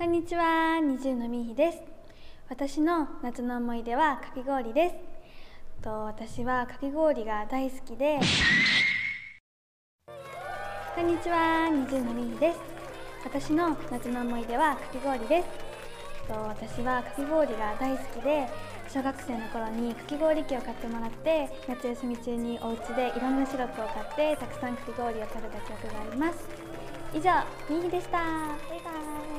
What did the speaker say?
こんにちは、二十のみひです。私の夏の思い出はかき氷です。と私はかき氷が大好きで。こんにちは、二十のみひです。私の夏の思い出はかき氷です。と私はかき氷が大好きで、小学生の頃にかき氷機を買ってもらって夏休み中にお家でいろんなシロップを買ってたくさんかき氷を食べた記憶があります以上みーひでしたバイバイ